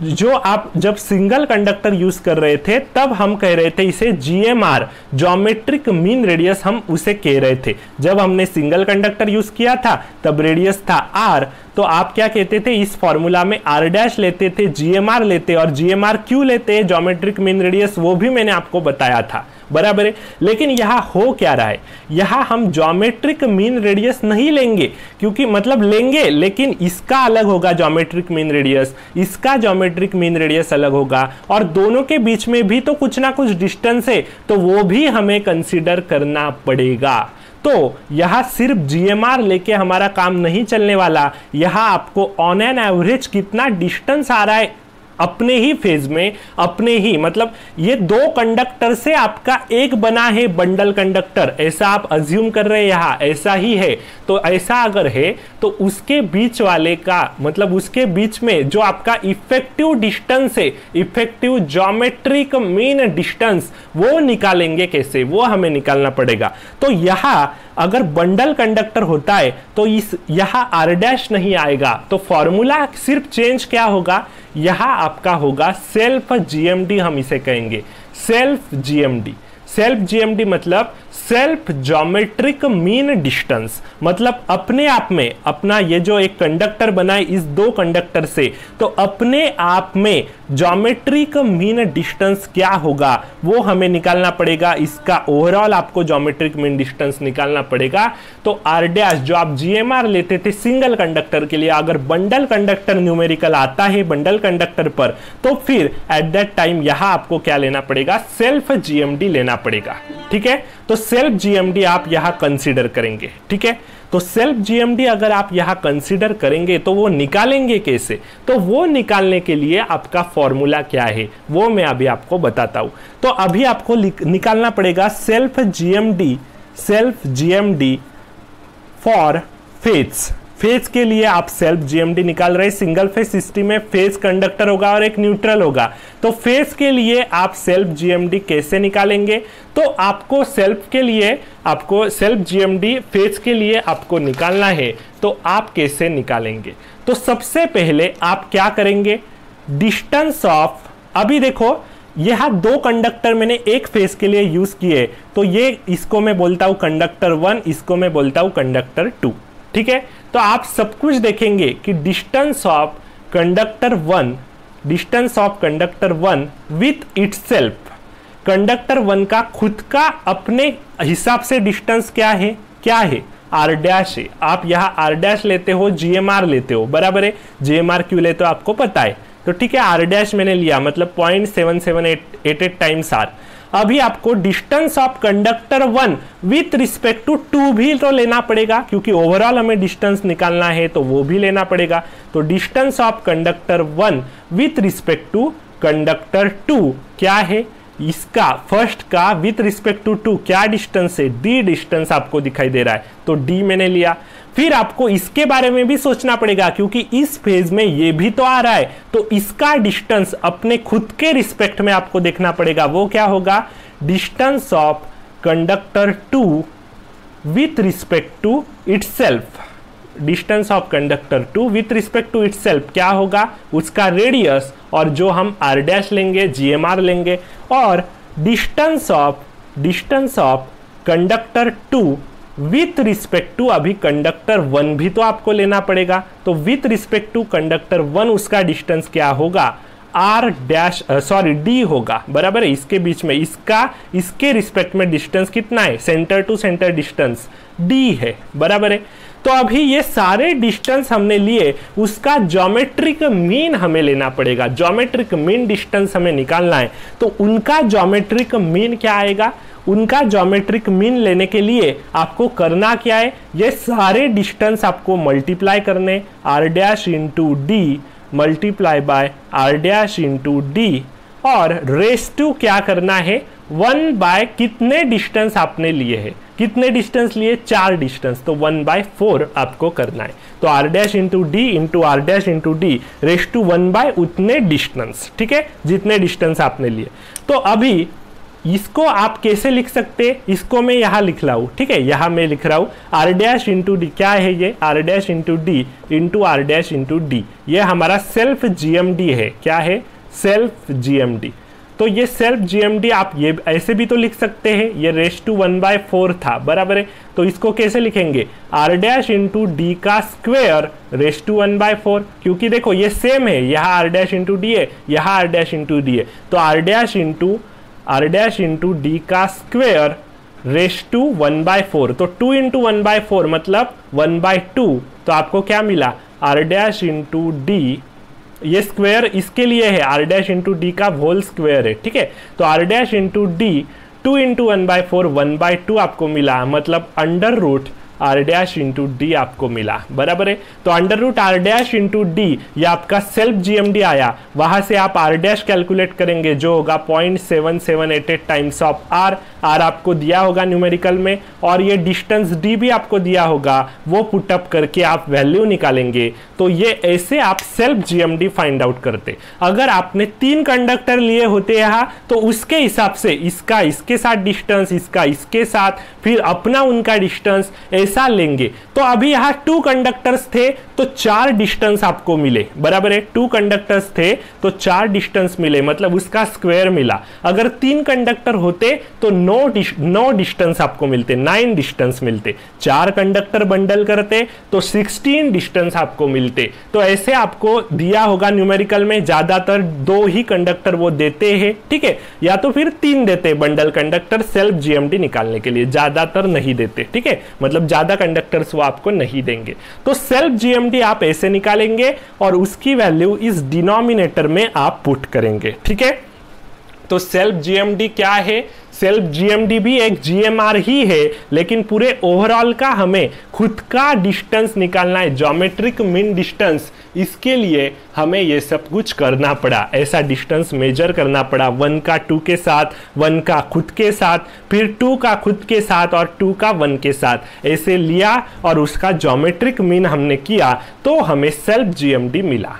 जो आप, जब सिंगल कंडक्टर यूज़ कर रहे थे, तब हम कह रहे थे इसे जीएमआर ज्योमेट्रिक मीन रेडियस हम उसे कह रहे थे। जब हमने सिंगल कंडक्टर यूज़ किया था, तब रेडियस था आर तो आप क्या कहते थे? इस फॉर्मूला में आर डैश लेते थे जीएमआर लेते और जीएमआर क्यों लेते ज्योमेट्रिक मीन रेडियस वो भी मैंने आपको बताया था। बराबर है? लेकिन यहाँ हो क्या रहा है? यहाँ हम ज्योमेट्रिक मीन रेडियस नहीं लेंगे, क्योंकि मतलब लेंगे, लेकिन इसका अलग होगा ज्योमेट्रिक मीन रेडियस इसका ज्योमेट्रिक मीन रेडियस अलग होगा। और दोनों के बीच में भी तो कुछ ना कुछ डिस्टेंस है तो वो भी हमें कंसिडर करना पड़ेगा। तो यह सिर्फ़ जीएमआर लेके हमारा काम नहीं चलने वाला, यहाँ आपको ऑन एन एवरेज कितना डिस्टेंस आ रहा है? अपने ही फ़ेज़ में, अपने ही मतलब ये दो कंडक्टर से आपका एक बना है बंडल कंडक्टर ऐसा आप अज्यूम कर रहे हैं यहाँ, ऐसा ही है। तो ऐसा अगर है तो उसके बीच वाले का मतलब उसके बीच में जो आपका इफ़ेक्टिव डिस्टेंस है इफ़ेक्टिव ज्योमेट्रिक मीन डिस्टेंस वो निकालेंगे कैसे? वो हमें निकालना पड़ेगा। तो यहाँ अगर बंडल कंडक्टर होता है तो इस, यहाँ आर डैश नहीं आएगा। तो फॉर्मूला सिर्फ़ चेंज क्या होगा? यहाँ आपका होगा सेल्फ जीएमडी हम इसे कहेंगे। सेल्फ जीएमडी सेल्फ जीएमडी मतलब सेल्फ जोमेट्रिक मीन डिस्टेंस मतलब अपने आप में, अपना ये जो एक कंडक्टर बनाए इस दो कंडक्टर से तो अपने आप में ज्योमेट्रिक मीन डिस्टेंस क्या होगा? वो हमें निकालना पड़ेगा, इसका ओवरऑल आपको ज्योमेट्रिक मीन डिस्टेंस निकालना पड़ेगा। तो आर डैश जो आप जीएमआर लेते थे सिंगल कंडक्टर के लिए, अगर बंडल कंडक्टर न्यूमेरिकल आता है बंडल कंडक्टर पर तो फिर एट दैट टाइम यहाँ आपको क्या लेना पड़ेगा? सेल्फ जीएमडी लेना पड़ेगा। ठीक है? तो सेल्फ जीएमडी आप यहाँ कंसीडर करेंगे, ठीक है? तो सेल्फ जीएमडी अगर आप यहाँ कंसीडर करेंगे तो वो निकालेंगे कैसे? तो वो निकालने के लिए आपका फॉर्मूला क्या है? वो मैं अभी आपको बताता हूँ। तो अभी आपको निकालना पड़ेगा self GMD self GMD for fates phase के लिए आप सेल्फ जीएमडी निकाल रहे सिंगल फ़ेज़ सिस्टम में फ़ेज़ कंडक्टर होगा और एक न्यूट्रल होगा। तो फ़ेज़ के लिए आप सेल्फ जीएमडी कैसे निकालेंगे? तो आपको सेल्फ के लिए, आपको सेल्फ जीएमडी फ़ेज़ के लिए आपको निकालना है। तो आप कैसे निकालेंगे? तो सबसे पहले आप क्या करेंगे? डिस्टेंस ऑफ़ अभी देखो, यह दो कंडक्टर मैंने एक फ़ेज़ के लिए यूज़ किए। तो ये, इसको मैं बोलता हूँ कंडक्टर वन इसको मैं बोलता हूँ कंडक्टर टू ठीक है? तो आप सब कुछ देखेंगे कि distance of conductor one distance of conductor one with it conductor one का खुद का अपने हिसाब से डिस्टेंस क्या है? क्या है? आर डैश है। आप यहाँ आर डैश लेते हो जीएमआर लेते हो। बराबर है? जीएमआर क्यों लेते हो आपको पता है। तो ठीक है आर डैश मैंने लिया मतलब point seven seven eight eight eight times R अभी आपको distance of conductor one with respect to two भी तो लेना पड़ेगा, क्योंकि ओवरऑल हमें डिस्टेंस निकालना है तो वो भी लेना पड़ेगा। तो distance of conductor one with respect to conductor two क्या है? इसका फ़र्स्ट का विथ रिस्पेक्ट टू टू क्या डिस्टेंस है? डी डिस्टेंस आपको दिखाई दे रहा है। तो डी मैंने लिया। फिर आपको इसके बारे में भी सोचना पड़ेगा, क्योंकि इस फ़ेज़ में ये भी तो आ रहा है। तो इसका डिस्टेंस अपने खुद के रिस्पेक्ट में आपको देखना पड़ेगा। वो क्या होगा? Distance of conductor two with respect to itself distance of conductor two with respect to itself क्या होगा? उसका रेडियस और जो हम आर डैश लेंगे जीएमआर लेंगे। और distance of distance of conductor two with respect to अभी कंडक्टर वन भी तो आपको लेना पड़ेगा। तो with respect to conductor one उसका डिस्टेंस क्या होगा? आर डैश सॉरी डी होगा। बराबर है? इसके बीच में। इसका, इसके रिस्पेक्ट में डिस्टेंस कितना है? Centre to centre distance D है। बराबर है? तो अभी ये सारे डिस्टेंस हमने लिए, उसका जोमेट्रिक मीन हमें लेना पड़ेगा। जोमेट्रिक मीन डिस्टेंस हमें निकालना है। तो उनका जोमेट्रिक मीन क्या आएगा? उनका जोमेट्रिक मीन लेने के लिए आपको करना क्या है? ये सारे डिस्टेंस आपको मल्टीप्लाई करने R dash into D multiply by R dash into D और रेस टू क्या करना है? वन बाय कितने डिस्टेंस आपने लिए है? कितने डिस्टेंस लिए? चार डिस्टेंस तो वन बाय फोर आपको करना है। तो R dash into D into R dash into D raise to one by उतने डिस्टेंस ठीक है? जितने डिस्टेंस आपने लिए। तो अभी इसको आप कैसे लिख सकते? इसको मैं यहाँ लिख रहा हूँ, ठीक है? यहाँ मैं लिख रहा हूँ आर डैश इंटू डी क्या है ये? R dash into D into R dash into D ये हमारा सेल्फ जीएमडी है, क्या है? सेल्फ जीएमडी तो ये सेल्फ जीएमडी आप ये ऐसे भी तो लिख सकते हैं, ये raise to one by four था, बराबर है? तो इसको कैसे लिखेंगे? आर डैश इंटू डी का square raise to one by four क्योंकि देखो ये सेम है, यहाँ आर डैश इंटू डी है, यहाँ आर डैश इंटू डी है। तो R dash into R dash into D का square raise to one by four तो two into one by four मतलब वन बाय टू तो आपको क्या मिला? आर डैश इंटू डी ये स्क्वायर इसके लिए है। आर डैश इंटू डी का होल स्क्वायर है, ठीक है? तो R dash into D two into one by four one by two आपको मिला। मतलब under root R dash into D आपको मिला। बराबर है? तो under root R dash into D ये आपका सेल्फ जीएमडी आया। वहाँ से आप आर डैश कैलकुलेट करेंगे, जो होगा point seven seven eight eight times of R R आपको दिया होगा न्यूमेरिकल में, और ये डिस्टेंस डी भी आपको दिया होगा। वो पुटअप करके आप वैल्यू निकालेंगे। तो ये ऐसे आप सेल्फ जीएमडी फाइंड आउट करते। अगर आपने तीन कंडक्टर लिए होते यहाँ तो उसके हिसाब से इसका, इसके साथ डिस्टेंस इसका, इसके साथ, फिर अपना उनका डिस्टेंस ऐसा लेंगे। तो अभी यहाँ टू कंडक्टर्स थे तो चार डिस्टेंस आपको मिले। बराबर है? टू कंडक्टर्स थे तो चार डिस्टेंस मिले मतलब उसका स्क्वायर मिला। अगर तीन कंडक्टर होते तो नो नो डिस्टेंस आपको मिलते नाइन डिस्टेंस मिलते। चार कंडक्टर बंडल करते तो सिक्सटीन डिस्टेंस आपको मिलते। तो ऐसे आपको दिया होगा न्यूमेरिकल में, ज़्यादातर दो ही कंडक्टर वो देते हैं, ठीक है? या तो फिर तीन देते बंडल कंडक्टर सेल्फ जीएमडी निकालने के लिए, ज़्यादातर नहीं देते, ठीक है? मतलब ज़्यादा कंडक्टर्स वो आपको नहीं देंगे। तो सेल्फ जीएमडी आप ऐसे निकालेंगे और उसकी वैल्यू इस डिनोमिनेटर में आप पुट करेंगे, ठीक है? तो सेल्फ जीएमडी क्या है? सेल्फ जीएमडी भी एक जीएमआर ही है, लेकिन पूरे ओवरऑल का हमें खुद का डिस्टेंस निकालना है जोमेट्रिक मीन डिस्टेंस इसके लिए हमें ये सब कुछ करना पड़ा। ऐसा डिस्टेंस मेजर करना पड़ा वन का टू के साथ वन का खुद के साथ, फिर टू का खुद के साथ और टू का वन के साथ। ऐसे लिया और उसका जोमेट्रिक मीन हमने किया तो हमें सेल्फ जीएमडी मिला।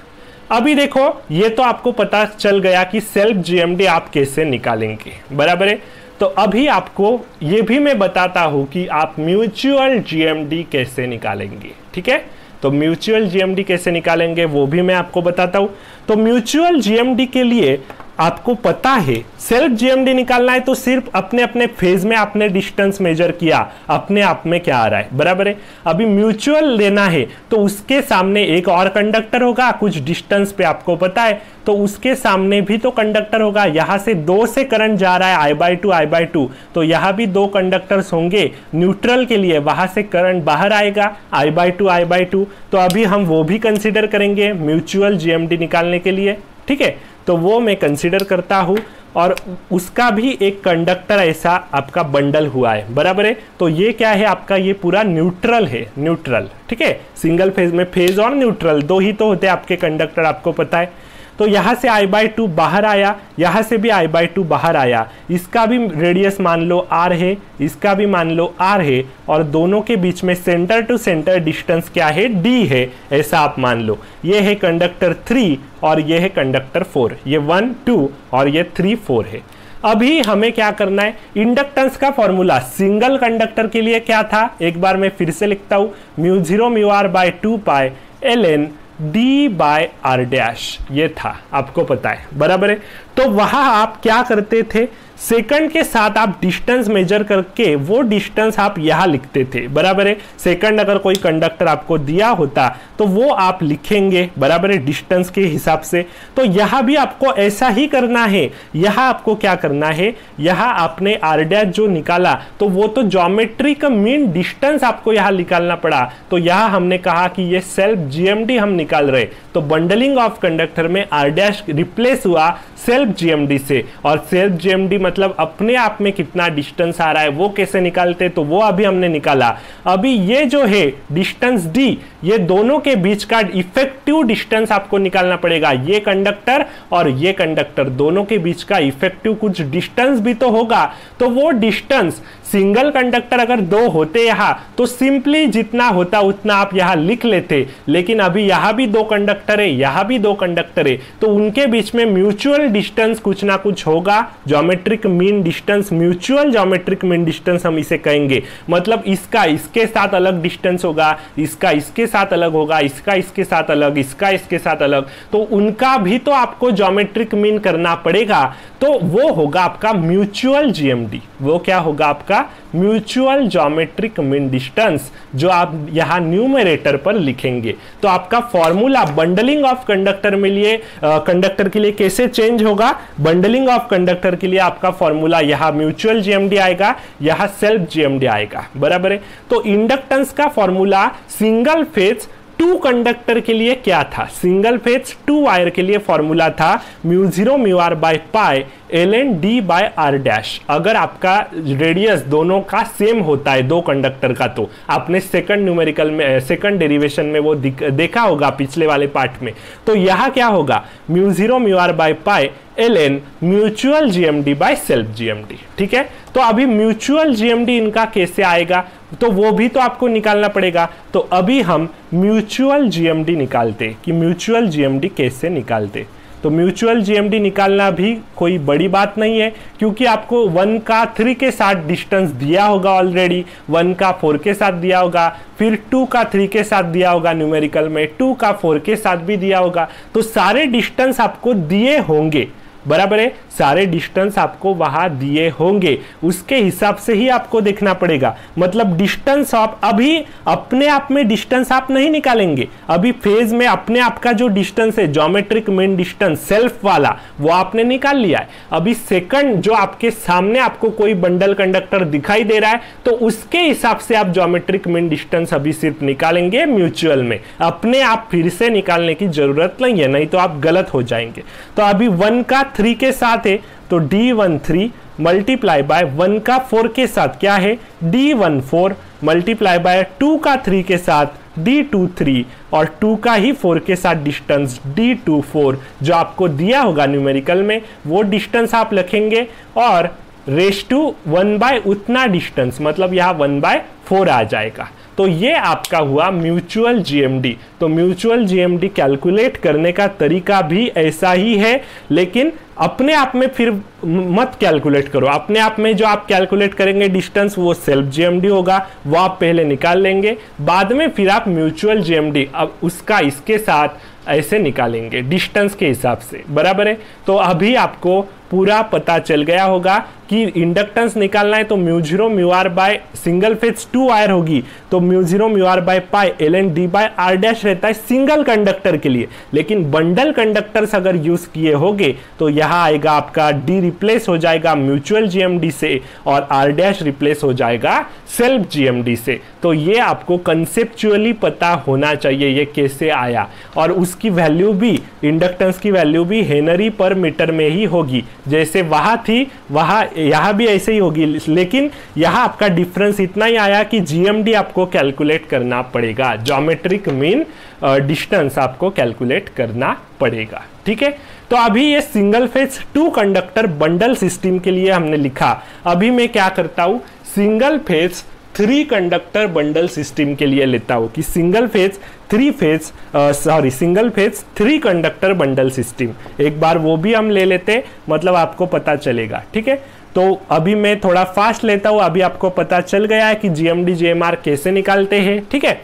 अभी देखो, ये तो आपको पता चल गया कि सेल्फ जीएमडी आप कैसे निकालेंगे। बराबर है? तो अभी आपको ये भी मैं बताता हूँ कि आप म्यूचुअल जीएमडी कैसे निकालेंगे, ठीक है? तो म्यूचुअल जीएमडी कैसे निकालेंगे वो भी मैं आपको बताता हूँ। तो म्यूचुअल जीएमडी के लिए आपको पता है सेल्फ जीएमडी निकालना है तो सिर्फ़ अपने अपने फ़ेज़ में आपने डिस्टेंस मेजर किया, अपने आप में क्या आ रहा है, बराबर है? अभी म्यूचुअल लेना है तो उसके सामने एक और कंडक्टर होगा, कुछ डिस्टेंस पे आपको पता है तो उसके सामने भी तो कंडक्टर होगा, यहाँ से दो से करंट जा रहा है I by two I by two तो यहाँ भी दो कंडक्टर्स होंगे न्यूट्रल के लिए वहाँ से करंट बाहर आएगा I by two I by two तो अभी हम वो भी कंसिडर करेंगे म्यूचुअल जीएमडी निकालने के लिए, ठीक है? तो वो मैं कंसिडर करता हूँ और उसका भी एक कंडक्टर ऐसा आपका बंडल हुआ है, बराबर है? तो ये क्या है आपका? ये पूरा न्यूट्रल है न्यूट्रल ठीक है? सिंगल फ़ेज़ में फ़ेज़ और न्यूट्रल दो ही तो होते हैं आपके कंडक्टर आपको पता है। तो यहाँ से आई बाई टू बाहर आया, यहाँ से भी आई बाई टू बाहर आया। इसका भी रेडियस मान लो आर है, इसका भी मान लो आर है, और दोनों के बीच में सेंटर टू सेंटर डिस्टेंस क्या है? डी है, ऐसा आप मान लो। ये है कंडक्टर थ्री और ये है कंडक्टर फोर ये वन टू और ये थ्री फोर है। अभी हमें क्या करना है? इंडक्टेंस का फॉर्मूला सिंगल कंडक्टर के लिए क्या था? एक बार मैं फिर से लिखता हूँ। Mu zero mu R by two pi L N D by R dash ये था, आपको पता है, बराबर है? तो वहाँ आप क्या करते थे? सेकंड के साथ आप डिस्टेंस मेजर करके वो डिस्टेंस आप यहाँ लिखते थे, बराबर है? सेकंड अगर कोई कंडक्टर आपको दिया होता तो वो आप लिखेंगे, बराबर है? डिस्टेंस के हिसाब से। तो यहाँ भी आपको ऐसा ही करना है। यहाँ आपको क्या करना है? यहाँ आपने आर जो निकाला तो वो तो ज्योमेट्री का मीन डिस्टेंस आपको यहाँ निकालना पड़ा। तो यहाँ हमने कहा कि ये सेल्फ जीएमडी हम निकाल रहे तो बंडलिंग ऑफ़ कंडक्टर में आर रिप्लेस हुआ सेल्फ जीएमडी से। और सेल्फ जीएमडी मतलब अपने आप में कितना डिस्टेंस आ रहा है, वो कैसे निकालते तो वो अभी हमने निकाला। अभी ये जो है डिस्टेंस डी ये दोनों के बीच का इफ़ेक्टिव डिस्टेंस आपको निकालना पड़ेगा। ये कंडक्टर और ये कंडक्टर दोनों के बीच का इफ़ेक्टिव कुछ डिस्टेंस भी तो होगा। तो वो डिस्टेंस सिंगल कंडक्टर अगर दो होते यहाँ तो सिंपली जितना होता उतना आप यहाँ लिख लेते। लेकिन अभी यहाँ भी दो कंडक्टर है, यहाँ भी दो कंडक्टर है। तो उनके बीच में म्यूचुअल डिस्टेंस कुछ ना कुछ होगा। Geometric mean distance, mutual geometric mean distance हम इसे कहेंगे। मतलब इसका, इसके साथ अलग डिस्टेंस होगा, इसका, इसके साथ अलग होगा, इसका, इसके साथ अलग, इसका, इसके साथ अलग। तो उनका भी तो आपको ज्योमेट्रिक मीन करना पड़ेगा। तो वो होगा आपका म्यूचुअल जीएमडी वो क्या होगा आपका? म्यूचुअल ज्योमेट्रिक मीन डिस्टेंस जो आप यहाँ न्यूमरेटर पर लिखेंगे। तो आपका फॉर्मूला बंडलिंग ऑफ़ कंडक्टर में लिए कंडक्टर के लिए कैसे चेंज होगा? बंडलिंग ऑफ़ कंडक्टर के लिए आपका फॉर्मूला यहाँ म्यूचुअल जीएमडी आएगा, यहाँ सेल्फ जीएमडी आएगा। बराबर है? तो इंडक्टेंस का formula single phase two conductor के लिए क्या था? सिंगल फ़ेज़, टू वायर के लिए फॉर्मूला था mu zero, mu R by pi, L N D by R dash. अगर आपका रेडियस दोनों का सेम होता है, दो कंडक्टर का तो आपने सेकंड न्यूमेरिकल में सेकंड डेरिवेशन में वो देखा होगा पिछले वाले पार्ट में। तो यहाँ क्या होगा? Mu zero, mu R by pi, L N mutual GMD by self GMD ठीक है? तो अभी म्यूचुअल जीएमडी इनका कैसे आएगा? तो वो भी तो आपको निकालना पड़ेगा। तो अभी हम म्यूचुअल जीएमडी निकालते कि म्यूचुअल जीएमडी कैसे निकालते तो म्यूचुअल जीएमडी निकालना भी कोई बड़ी बात नहीं है, क्योंकि आपको वन का थ्री के साथ डिस्टेंस दिया होगा ऑलरेडी वन का फोर के साथ दिया होगा, फिर टू का थ्री के साथ दिया होगा न्यूमेरिकल में टू का फोर के साथ भी दिया होगा। तो सारे डिस्टेंस आपको दिए होंगे। बराबर है? सारे डिस्टेंस आपको वहाँ दिए होंगे। उसके हिसाब से ही आपको देखना पड़ेगा। मतलब डिस्टेंस आप अभी अपने आप में डिस्टेंस आप नहीं निकालेंगे। अभी फ़ेज़ में अपने आप का जो डिस्टेंस है ज्योमेट्रिक मेन डिस्टेंस सेल्फ वाला, वो आपने निकाल लिया है। अभी सेकंड जो आपके सामने आपको कोई बंडल कंडक्टर दिखाई दे रहा है तो उसके हिसाब से आप ज्योमेट्रिक मेन डिस्टेंस अभी सिर्फ़ निकालेंगे म्यूचुअल में। अपने आप फिर से निकालने की ज़रूरत नहीं है, नहीं तो आप गलत हो जाएँगे। तो अभी वन का थ्री के साथ है तो D one three multiply by one का फोर के साथ क्या है? D one four multiply by two का थ्री के साथ डी टू थ्री और टू का ही फोर के साथ डिस्टेंस डी टू फोर जो आपको दिया होगा न्यूमेरिकल में, वो डिस्टेंस आप लिखेंगे और रेस टू वन बाय उतना डिस्टेंस मतलब यहाँ वन बाय फोर आ जाएगा। तो ये आपका हुआ म्यूचुअल जीएमडी तो म्यूचुअल जीएमडी कैलकुलेट करने का तरीका भी ऐसा ही है, लेकिन अपने आप में फिर मत कैलकुलेट करो। अपने आप में जो आप कैलकुलेट करेंगे डिस्टेंस वो सेल्फ जीएमडी होगा, वो आप पहले निकाल लेंगे, बाद में फिर आप म्यूचुअल जीएमडी अब उसका इसके साथ ऐसे निकालेंगे डिस्टेंस के हिसाब से। बराबर है? तो अभी आपको पूरा पता चल गया होगा कि इंडक्टेंस निकालना है तो mu zero mu R by single phase two wire होगी। तो mu zero mu R by pi L N D by R dash रहता है सिंगल कंडक्टर के लिए। लेकिन बंडल कंडक्टर्स अगर यूज़ किए होंगे तो यहाँ आएगा, आपका डी रिप्लेस हो जाएगा म्यूचुअल जीएमडी से और आर डैश रिप्लेस हो जाएगा सेल्फ जीएमडी से। तो ये आपको कंसेप्चुअली पता होना चाहिए ये कैसे आया। और उसकी वैल्यू भी इंडक्टेंस की वैल्यू भी हेनरी पर मीटर में ही होगी। जैसे वहाँ थी, वहाँ, यहाँ भी ऐसे ही होगी। लेकिन यहाँ आपका डिफरेंस इतना ही आया कि जीएमडी आपको कैलकुलेट करना पड़ेगा। जोमेट्रिक मीन डिस्टेंस आपको कैलकुलेट करना पड़ेगा। ठीक है? तो अभी ये single phase two conductor bundle system के लिए हमने लिखा। अभी मैं क्या करता हूँ? Single phase three conductor bundle system के लिए लेता हूँ कि single phase three phase sorry single phase three conductor bundle system एक बार वो भी हम ले लेते मतलब आपको पता चलेगा, ठीक है? तो अभी मैं थोड़ा फास्ट लेता हूँ, अभी आपको पता चल गया है कि जीएमडी जीएमआर कैसे निकालते हैं, ठीक है?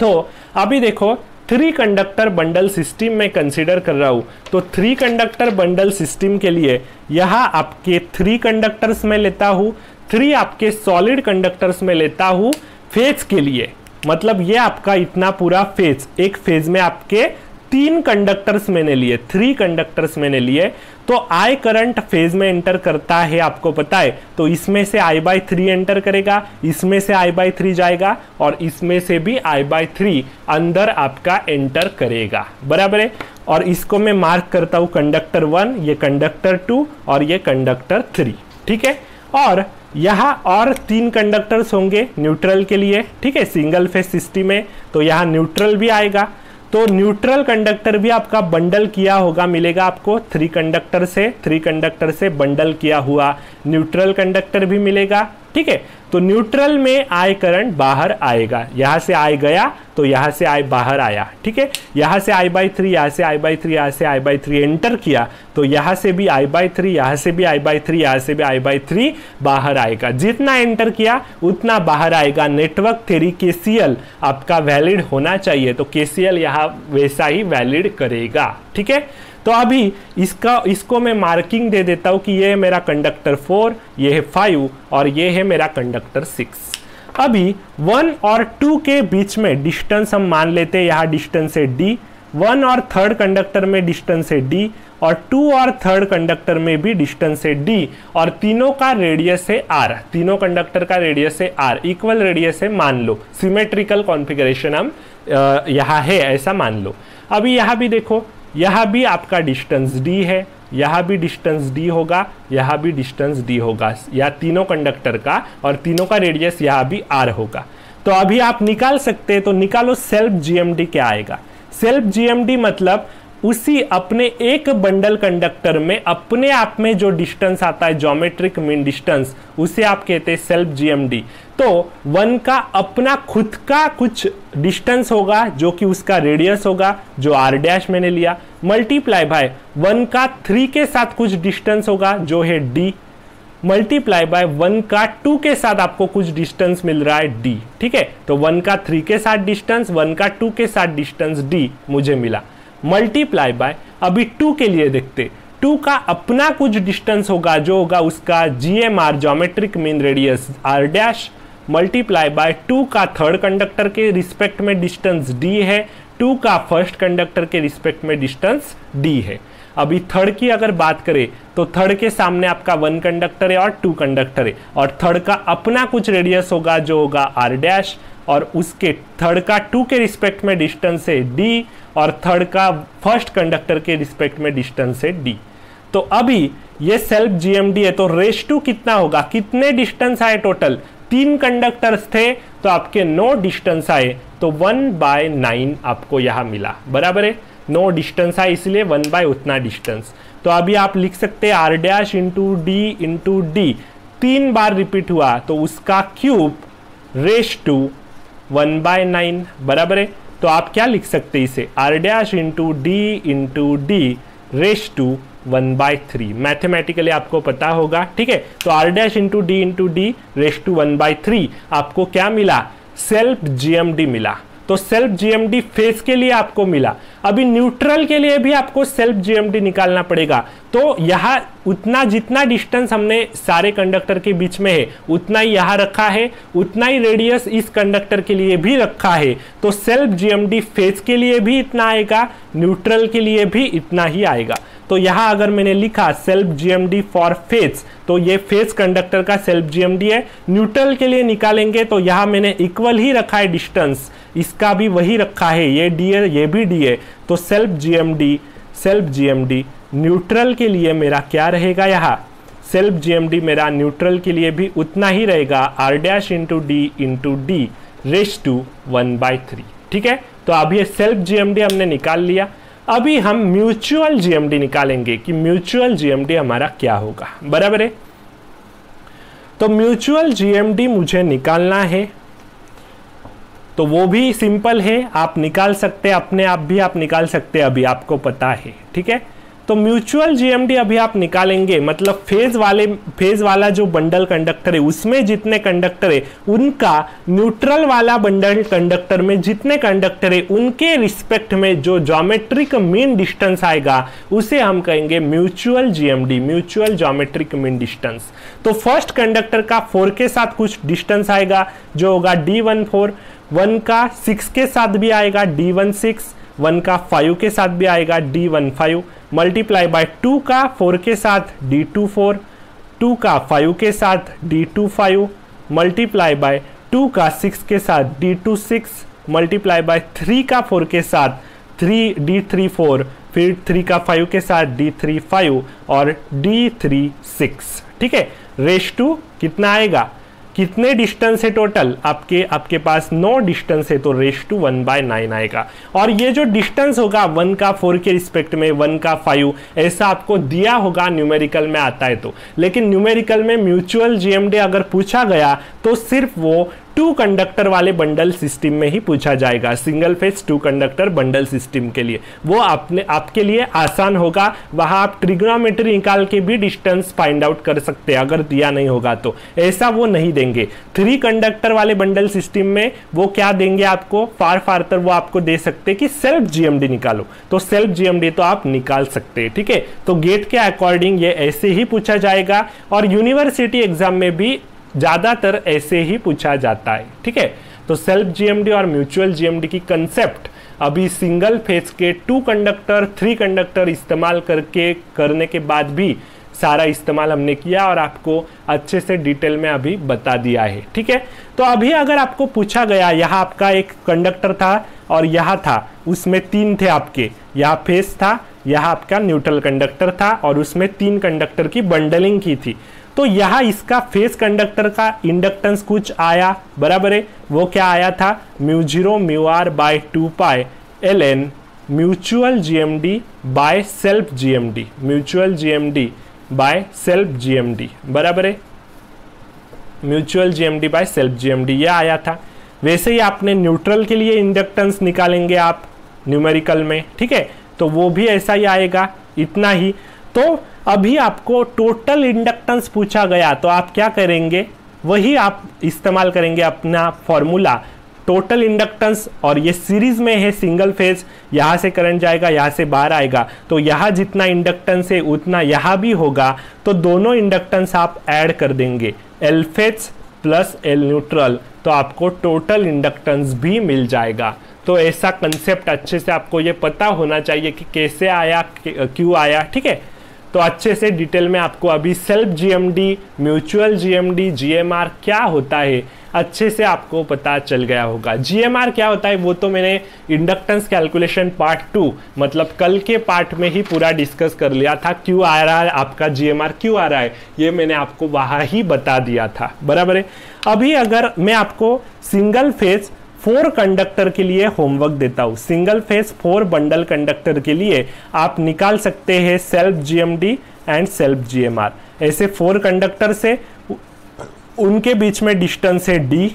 तो अभी देखो थ्री कंडक्टर बंडल सिस्टम में कंसिडर कर रहा हूँ। तो थ्री कंडक्टर बंडल सिस्टम के लिए यहाँ आपके थ्री कंडक्टर्स में लेता हूँ थ्री आपके सॉलिड कंडक्टर्स में लेता हूँ फ़ेज़ के लिए। मतलब ये आपका इतना पूरा फ़ेज़ एक फ़ेज़ में आपके तीन कंडक्टर्स मैंने लिए थ्री कंडक्टर्स मैंने लिए। तो आई करंट फ़ेज़ में एंटर करता है, आपको पता है। तो इसमें से आई बाई थ्री एंटर करेगा, इसमें से आई बाई थ्री जाएगा और इसमें से भी आई बाई थ्री अंदर आपका एंटर करेगा। बराबर है? और इसको मैं मार्क करता हूँ कंडक्टर वन ये कंडक्टर टू और ये कंडक्टर थ्री ठीक है? और यहाँ और तीन कंडक्टर्स होंगे न्यूट्रल के लिए। ठीक है? सिंगल फ़ेज़ सिस्टम में। तो यहाँ न्यूट्रल भी आएगा। तो न्यूट्रल कंडक्टर भी आपका बंडल किया होगा, मिलेगा आपको थ्री कंडक्टर से थ्री कंडक्टर से बंडल किया हुआ न्यूट्रल कंडक्टर भी मिलेगा, ठीक है? तो न्यूट्रल में आई करंट बाहर आएगा। यहाँ से आई गया तो यहाँ से आई बाहर आया। ठीक है? यहाँ से आई बाई थ्री यहाँ से आई बाई थ्री यहाँ से आई बाई थ्री एंटर किया तो यहाँ से भी आई बाई थ्री यहाँ से भी आई बाई थ्री यहाँ से भी आई बाई थ्री बाहर आएगा। जितना एंटर किया, उतना बाहर आएगा। नेटवर्क थेरी के आपका वैलिड होना चाहिए तो के सी यहाँ वैसा ही वैलिड करेगा। ठीक है? तो अभी इसका, इसको मैं मार्किंग दे देता हूँ कि ये है मेरा कंडक्टर फोर ये है फाइव और ये है मेरा कंडक्टर सिक्स अभी वन और टू के बीच में डिस्टेंस हम मान लेते हैं, यहाँ डिस्टेंस है डी वन और थर्ड कंडक्टर में डिस्टेंस है डी और टू और थर्ड कंडक्टर में भी डिस्टेंस है डी और तीनों का रेडियस है आर तीनों कंडक्टर का रेडियस है आर इक्वल रेडियस है मान लो. सिमेट्रिकल कॉन्फ़िगरेशन हम यहाँ है, ऐसा मान लो. अभी यहाँ भी देखो यह भी आपका डिस्टेंस डी है, यह भी डिस्टेंस डी होगा, यह भी डिस्टेंस डी होगा, या तीनों कंडक्टर का और तीनों का रेडियस यह भी आर होगा। तो अभी आप निकाल सकते हैं तो निकालो सेल्फ जीएमडी क्या आएगा। सेल्फ जीएमडी मतलब उसी अपने एक बंडल कंडक्टर में, अपने आप में जो डिस्टेंस आता है जोमेट्रिक मीन डिस्टेंस उसे आप कहते हैं सेल्फ जीएमडी तो वन का अपना खुद का कुछ डिस्टेंस होगा, जो कि उसका रेडियस होगा, जो आर डैश मैंने लिया। मल्टीप्लाई बाय वन का थ्री के साथ कुछ डिस्टेंस होगा, जो है डी मल्टीप्लाई बाय वन का टू के साथ आपको कुछ डिस्टेंस मिल रहा है डी ठीक है? तो वन का थ्री के साथ डिस्टेंस वन का टू के साथ डिस्टेंस डी मुझे मिला। मल्टीप्लाई बाय अभी टू के लिए देखते। टू का अपना कुछ डिस्टेंस होगा, जो होगा उसका G M R geometric mean radius R dash multiply by two का थर्ड कंडक्टर के रिस्पेक्ट में डिस्टेंस डी है टू का फ़र्स्ट कंडक्टर के रिस्पेक्ट में डिस्टेंस डी है। अभी थर्ड की अगर बात करें तो थर्ड के सामने आपका वन कंडक्टर है और टू कंडक्टर है। और थर्ड का अपना कुछ रेडियस होगा, जो होगा आर डैश और उसके थर्ड का टू के रिस्पेक्ट में डिस्टेंस है डी और थर्ड का फ़र्स्ट कंडक्टर के रिस्पेक्ट में डिस्टेंस है डी तो अभी ये सेल्फ जीएमडी है तो रेस टू कितना होगा? कितने डिस्टेंस आए टोटल तीन कंडक्टर्स थे तो आपके नो डिस्टेंस आए। तो वन बाय नाइन आपको यहाँ मिला। बराबर है? नो डिस्टेंस आए, इसलिए वन बाय उतना डिस्टेंस तो अभी आप लिख सकते हैं R dash into D into D तीन बार रिपीट हुआ तो उसका cube raise to one by nine बराबर है? तो आप क्या लिख सकते इसे? R dash into D into D raise to one by three. Mathematically आपको पता होगा, ठीक है? तो R dash into D into D raise to one by three आपको क्या मिला? सेल्फ जीएमडी मिला। तो सेल्फ जीएमडी फेस के लिए आपको मिला। अभी न्यूट्रल के लिए भी आपको सेल्फ जीएमडी निकालना पड़ेगा। तो यहाँ उतना जितना डिस्टेंस हमने सारे कंडक्टर के बीच में है, उतना ही यहाँ रखा है, उतना ही रेडियस इस कंडक्टर के लिए भी रखा है। तो सेल्फ जीएमडी फेस के लिए भी इतना आएगा न्यूट्रल के लिए भी इतना ही आएगा। तो यहाँ अगर मैंने लिखा सेल्फ जीएमडी फॉर फ़ेज़ तो ये फ़ेज़ कंडक्टर का सेल्फ जीएमडी है। न्यूट्रल के लिए निकालेंगे तो यहाँ मैंने इक्वल ही रखा है डिस्टेंस इसका भी वही रखा है, ये डी है, ये भी डी है। तो self GMD self GMD neutral के लिए मेरा क्या रहेगा यहाँ? सेल्फ जीएमडी मेरा न्यूट्रल के लिए भी उतना ही रहेगा R dash into D into D raise to one by three ठीक है? तो अब सेल्फ जीएमडी हमने निकाल लिया। अभी हम म्यूचुअल जीएमडी निकालेंगे कि म्यूचुअल जीएमडी हमारा क्या होगा। बराबर है? तो म्यूचुअल जीएमडी मुझे निकालना है। तो वो भी सिंपल है। आप निकाल सकते अपने आप भी आप निकाल सकते अभी आपको पता है। ठीक है? तो म्यूचुअल जीएमडी अभी आप निकालेंगे मतलब फ़ेज़ वाले फ़ेज़ वाला जो बंडल कंडक्टर है, उसमें जितने कंडक्टर है, उनका न्यूट्रल वाला बंडल कंडक्टर में जितने कंडक्टर है, उनके रिस्पेक्ट में जो जोमेट्रिक मीन डिस्टेंस आएगा, उसे हम कहेंगे mutual GMD mutual geometric mean distance तो फ़र्स्ट कंडक्टर का फोर के साथ कुछ डिस्टेंस आएगा, जो होगा डी वन फोर वन का सिक्स के साथ भी आएगा डी वन सिक्स वन का फाइव के साथ भी आएगा D one five multiply by two का फोर के साथ डी टू फोर टू का फाइव के साथ D two five multiply by two का सिक्स के साथ D two six multiply by three का फोर के साथ थ्री डी थ्री फोर फिर थ्री का फाइव के साथ डी थ्री फाइव और डी थ्री सिक्स ठीक है? रेश टू कितना आएगा? कितने डिस्टेंस है टोटल आपके आपके पास नो डिस्टेंस है तो ratio two one by nine आएगा। और ये जो डिस्टेंस होगा वन का फोर के रिस्पेक्ट में वन का फाइव ऐसा आपको दिया होगा न्यूमेरिकल में आता है तो। लेकिन न्यूमेरिकल में म्यूचुअल जीएमडी अगर पूछा गया तो सिर्फ़ वो टू कंडक्टर वाले बंडल सिस्टम में ही पूछा जाएगा। Single phase two conductor bundle system के लिए। वो आपने, आपके लिए आसान होगा। वहाँ आप ट्रिग्नोमेट्री निकाल के भी डिस्टेंस फाइंड आउट कर सकते हैं। अगर दिया नहीं होगा तो। ऐसा वो नहीं देंगे। थ्री कंडक्टर वाले बंडल सिस्टम में वो क्या देंगे आपको? फार फार तर वो आपको दे सकते कि सेल्फ जीएमडी निकालो। तो सेल्फ जीएमडी तो आप निकाल सकते हैं, ठीक है? तो गेट के अकॉर्डिंग ये ऐसे ही पूछा जाएगा। और यूनिवर्सिटी एग्ज़ाम में भी ज़्यादातर ऐसे ही पूछा जाता है, ठीक है? तो सेल्फ जीएमडी और म्यूचुअल जीएमडी की कंसेप्ट अभी सिंगल फ़ेज़ के टू कंडक्टर थ्री कंडक्टर इस्तेमाल करके, करने के बाद भी सारा इस्तेमाल हमने किया और आपको अच्छे से डिटेल में अभी बता दिया है, ठीक है? तो अभी अगर आपको पूछा गया, यहाँ आपका एक कंडक्टर था और यहाँ था, उसमें तीन थे आपके। यहाँ फेस था, यहाँ आपका न्यूट्रल कंडक्टर था और उसमें तीन कंडक्टर की बंडलिंग की थी। तो यहाँ इसका फेस कंडक्टर का इंडक्टेंस कुछ आया, बराबर है? वो क्या आया था? Mu zero, mu R by two pi L N, mutual GMD by self GMD mutual GMD by self GMD बराबर है? Mutual GMD by self GMD ये आया था। वैसे ही आपने न्यूट्रल के लिए इंडक्टेंस निकालेंगे आप न्यूमेरिकल में, ठीक है? तो वो भी ऐसा ही आएगा, इतना ही। तो अभी आपको टोटल इंडक्टेंस पूछा गया तो आप क्या करेंगे? वही आप इस्तेमाल करेंगे अपना फॉर्मूला टोटल इंडक्टेंस और ये सीरीज़ में है सिंगल फ़ेज़ यहाँ से करंट जाएगा, यहाँ से बाहर आएगा। तो यहाँ जितना इंडक्टेंस है, उतना यहाँ भी होगा। तो दोनों इंडक्टेंस आप ऐड कर देंगे। L phase plus L neutral तो आपको टोटल इंडक्टेंस भी मिल जाएगा। तो ऐसा कंसेप्ट अच्छे से आपको ये पता होना चाहिए कि कैसे आया, क्यों आया, ठीक है? तो अच्छे से डिटेल में आपको अभी self GMD mutual GMD GMR क्या होता है, अच्छे से आपको पता चल गया होगा। जीएमआर क्या होता है, वो तो मैंने इंडक्टेंस कैलकुलेशन पार्ट टू मतलब कल के पार्ट में ही पूरा डिस्कस कर लिया था, क्यों आ रहा है, आपका जीएमआर क्यों आ रहा है, ये मैंने आपको वहाँ ही बता दिया था। बराबर है? अभी अगर मैं आपको सिंगल फ़ेज़ फोर कंडक्टर के लिए होमवर्क देता हूँ। Single phase four bundle conductor के लिए आप निकाल सकते हैं self GMD and self GMR ऐसे फोर कंडक्टर से उनके बीच में डिस्टेंस है डी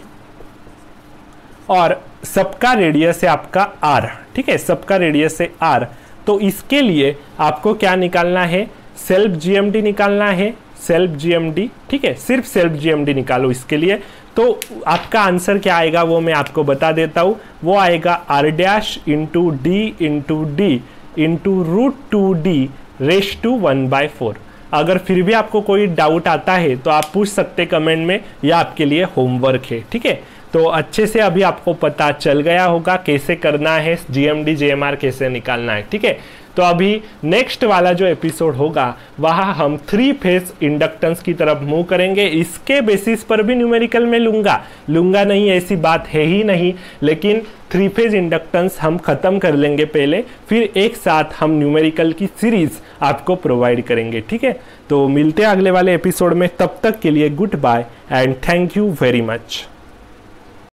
और सबका रेडियस है आपका आर ठीक है? सबका रेडियस है आर तो इसके लिए आपको क्या निकालना है? सेल्फ जीएमडी निकालना है, सेल्फ जीएमडी ठीक है? सिर्फ़ सेल्फ जीएमडी निकालो इसके लिए। तो आपका आंसर क्या आएगा वो मैं आपको बता देता हूँ। वो आएगा R dash into D into D into root two D ratio two one by four अगर फिर भी आपको कोई डाउट आता है तो आप पूछ सकते कमेंट में यह आपके लिए होमवर्क है, ठीक है? तो अच्छे से अभी आपको पता चल गया होगा कैसे करना है जीएमडी जेएमआर कैसे निकालना है, ठीक है? तो अभी नेक्स्ट वाला जो एपिसोड होगा, वहाँ हम थ्री फ़ेज़ इंडक्टेंस की तरफ़ मूव करेंगे। इसके बेसिस पर भी न्यूमेरिकल में लूँगा। लूँगा नहीं, ऐसी बात है ही नहीं, लेकिन थ्री फ़ेज़ इंडक्टेंस हम खत्म कर लेंगे पहले, फिर एक साथ हम न्यूमेरिकल की सीरीज़ आपको प्रोवाइड करेंगे, ठीक है? तो मिलते हैं अगले वाले एपिसोड में, तब तक के लिए good bye and thank you very much